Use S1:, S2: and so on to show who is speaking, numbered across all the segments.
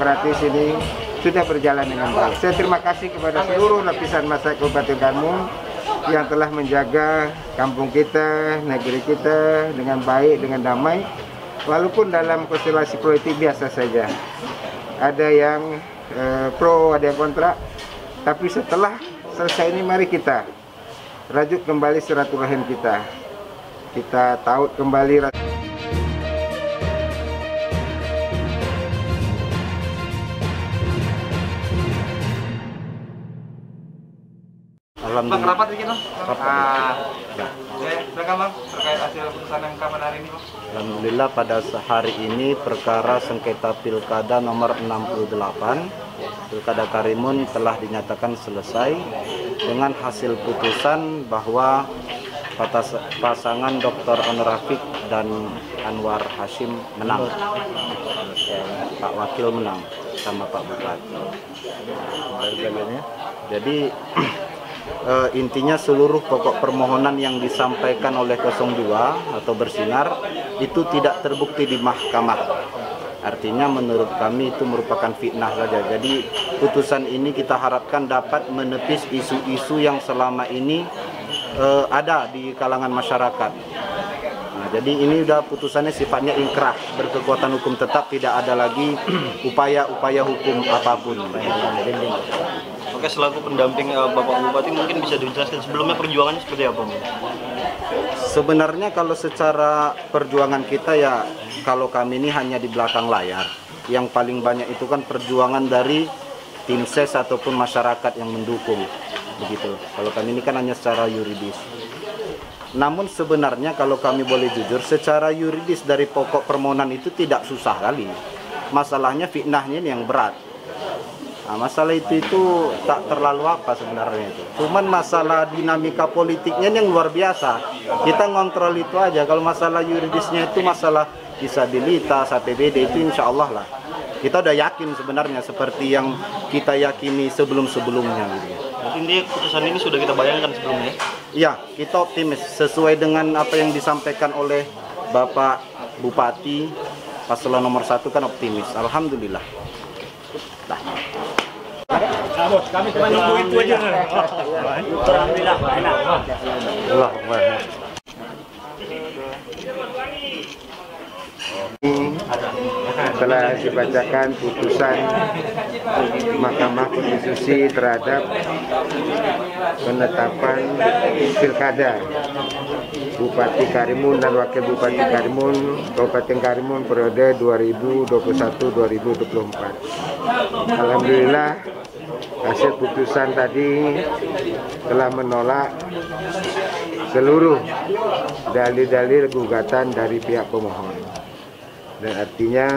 S1: demokratis ini sudah berjalan dengan baik. Saya terima kasih kepada seluruh lapisan masyarakat Kabupaten Karimun yang telah menjaga kampung kita, negeri kita dengan baik, dengan damai. Walaupun dalam konstelasi politik biasa saja. Ada yang eh, pro, ada yang kontra. Tapi setelah selesai ini mari kita rajut kembali silaturahim kita. Kita taut kembali
S2: Bang, rapat dikit bang.
S3: Rapat.
S2: Ah, ya, silakan bang terkait hasil putusan yang kapan hari ini bang.
S3: Alhamdulillah pada hari ini perkara sengketa pilkada nomor 68 Pilkada Karimun telah dinyatakan selesai dengan hasil putusan bahwa pasangan Dr. Onur Rafiq dan Anwar Hashim menang. Ya, Pak Wakil menang sama Pak Bupati. Jadi eh, intinya seluruh pokok permohonan yang disampaikan oleh 02 atau bersinar itu tidak terbukti di mahkamah. Artinya menurut kami itu merupakan fitnah saja. Jadi putusan ini kita harapkan dapat menepis isu-isu yang selama ini eh, ada di kalangan masyarakat. Nah, jadi ini udah putusannya sifatnya inkrah, berkekuatan hukum tetap, tidak ada lagi upaya-upaya hukum apa pun.
S4: Oke, selaku pendamping eh, Bapak Bupati mungkin bisa dijelaskan sebelumnya perjuangannya seperti apa?
S3: Sebenarnya kalau secara perjuangan kita ya kalau kami ini hanya di belakang layar. Yang paling banyak itu kan perjuangan dari tim ses ataupun masyarakat yang mendukung. Begitu. Kalau kami ini kan hanya secara yuridis. Namun sebenarnya kalau kami boleh jujur secara yuridis dari pokok permohonan itu tidak susah kali. Masalahnya fitnahnya ini yang berat. Nah, masalah itu itu tak terlalu apa sebenarnya itu. Cuman masalah dinamika politiknya yang luar biasa. Kita ngontrol itu aja. Kalau masalah yuridisnya itu masalah disabilitas, APBD itu insya Allah lah. Kita udah yakin sebenarnya seperti yang kita yakini sebelum-sebelumnya gitu.
S4: Intinya putusan ini sudah kita bayangkan sebelumnya.
S3: Ya, kita optimis sesuai dengan apa yang disampaikan oleh Bapak Bupati paslon nomor satu kan optimis. Alhamdulillah.
S5: Kami cuma nunggu itu aja. Alhamdulillah, enak.
S3: Allah,
S1: telah dibacakan putusan Mahkamah Konstitusi terhadap penetapan pilkada Bupati Karimun dan Wakil Bupati Karimun Kabupaten Karimun periode 2021-2024. Alhamdulillah hasil putusan tadi telah menolak seluruh dalil-dalil gugatan dari pihak pemohon dan artinya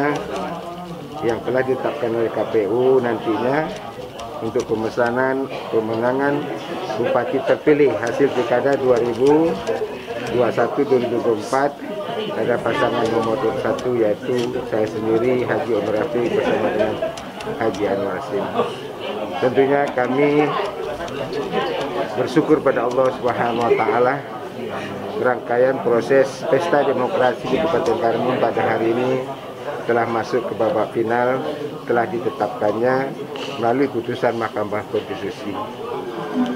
S1: yang telah ditetapkan oleh KPU nantinya untuk pemesanan pemenangan bupati terpilih hasil pilkada 2021-2024 ada pasangan nomor satu yaitu saya sendiri Haji Omar Rafi bersama dengan Haji Anwar Sim. Tentunya kami bersyukur pada Allah Subhanahu wa taala rangkaian proses pesta demokrasi di Kabupaten Karimun pada hari ini telah masuk ke babak final telah ditetapkannya melalui putusan Mahkamah Konstitusi.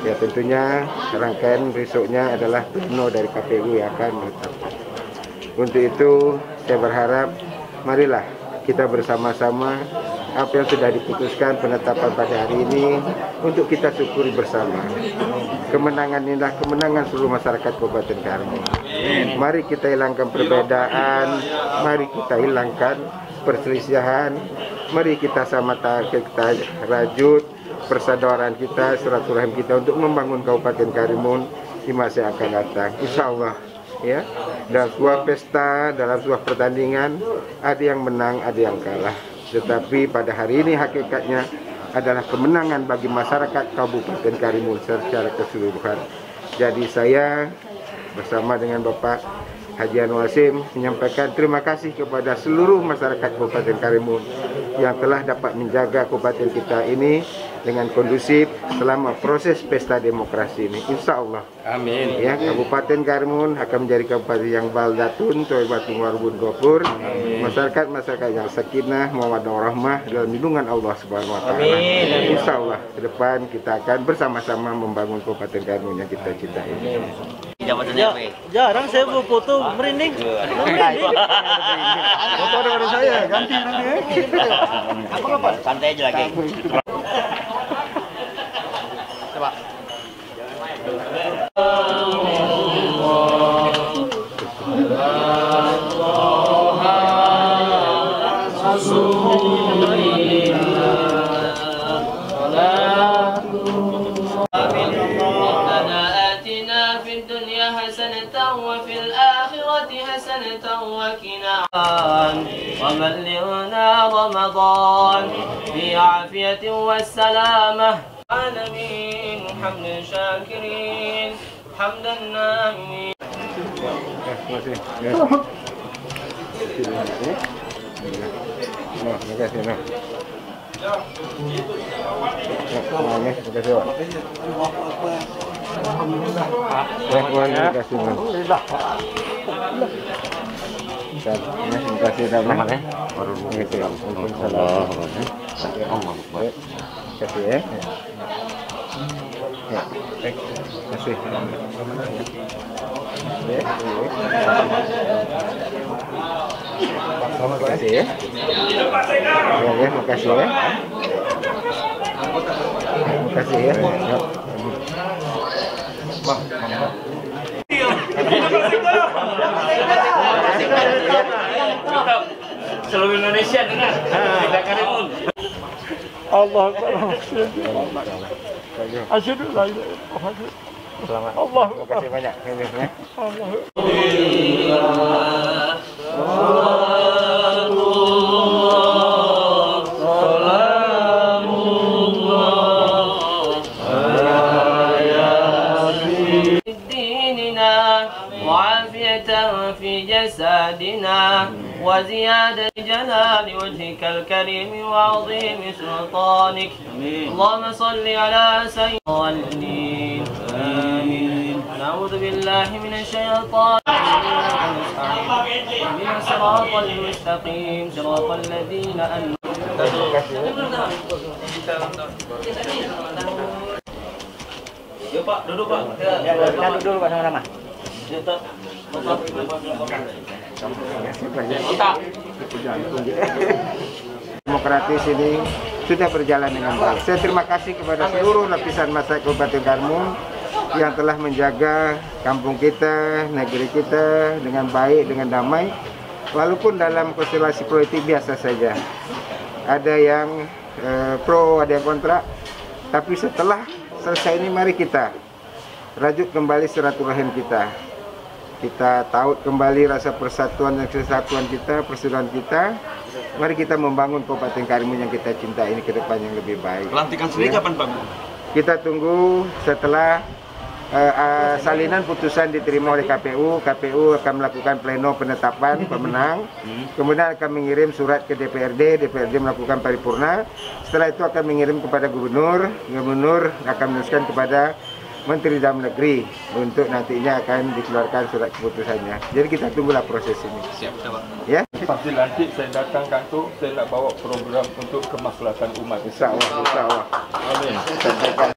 S1: Ya tentunya rangkaian besoknya adalah pleno dari KPU yang akan menetapkan. Untuk itu saya berharap marilah kita bersama-sama apa yang sudah diputuskan penetapan pada hari ini untuk kita syukuri bersama. Kemenangan inilah kemenangan seluruh masyarakat Kabupaten Karimun. Mari kita hilangkan perbedaan, mari kita hilangkan perselisihan, mari kita sama kita rajut persaudaraan kita, silaturahim kita untuk membangun Kabupaten Karimun di masa yang akan datang. Insya Allah ya dalam sebuah pesta dalam sebuah pertandingan ada yang menang ada yang kalah tetapi pada hari ini hakikatnya adalah kemenangan bagi masyarakat Kabupaten Karimun secara keseluruhan. Jadi saya bersama dengan Bapak Haji Anwar Wasim menyampaikan terima kasih kepada seluruh masyarakat Kabupaten Karimun yang telah dapat menjaga kabupaten kita ini dengan kondusif selama proses pesta demokrasi ini. Insya Allah.
S5: Amin.
S1: Ya, Kabupaten Karimun akan menjadi kabupaten yang baldatun, toibatun warbun gopur. Masyarakat masyarakat yang sakinah, mawaddah warahmah dalam lindungan Allah Subhanahu wa taala. Insya Allah ke depan kita akan bersama-sama membangun Kabupaten Karimun yang kita cintai.
S4: Jabatannya apa?
S5: Jarang saya mau foto merinding.
S1: Foto dengan saya, ganti nanti.
S4: Santai aja lagi.
S6: وفي الآخرة حسنة وقنا وبلغنا رمضان في عافية والسلامة. العالمين حمد شاكرين حمدا نامين
S1: Terima kasih. Ya. Terima kasih. Ini, terima kasih. Ya, Tuhan, terima kasih. Terima kasih. Terima kasih. Ya, Terima kasih ya. Ya. Terima kasih. Ya, Terima kasih ya. Ya, ya, makasih ya. Terima kasih ya. Ya.
S5: Seluruh Indonesia dengar. Kita Karimun.
S7: Allah Akbar. Asyhadu la ilaha illallah.
S1: Selamat.
S7: Allah
S1: Terima kasih banyak. Ya.
S7: Allah.
S6: وزيادة جلال وجهك الكريم وعظيم سلطانك. اللهم صل على سيدنا الضالين آمين. نعوذ بالله من الشيطان من الصراط المستقيم. صراط الذين أنعمت
S4: Yuk Pak, duduk Pak.
S5: Ya, kita duduk dulu Pak. Sama-sama.
S1: Demokratis ini sudah berjalan dengan baik. Saya terima kasih kepada seluruh lapisan masyarakat Kabupaten Karimun yang telah menjaga kampung kita, negeri kita dengan baik, dengan damai. Walaupun dalam konstelasi politik biasa saja. Ada yang eh, pro, ada yang kontra. Tapi setelah selesai ini mari kita rajut kembali silaturahim kita. Kita taut kembali rasa persatuan dan kesatuan kita, persaudaraan kita. Mari kita membangun Kabupaten Karimun yang kita cinta ini ke depan yang lebih baik.
S4: Pelantikan sendiri
S1: Ya.
S4: kapan Pak?
S1: Kita tunggu setelah eh, eh, salinan putusan diterima oleh KPU. KPU akan melakukan pleno penetapan pemenang. Kemudian akan mengirim surat ke DPRD. DPRD melakukan paripurna. Setelah itu akan mengirim kepada gubernur. Gubernur akan meneruskan kepada Menteri Dalam Negeri untuk nantinya akan dikeluarkan surat keputusannya. Jadi kita tunggulah proses ini.
S4: Siap, Pak.
S1: Ya,
S7: Pasti nanti saya datang kantor, saya nak bawa program untuk kemaslahatan umat.
S1: insya Allah, insya Allah.
S7: Amin.
S1: Sampaikan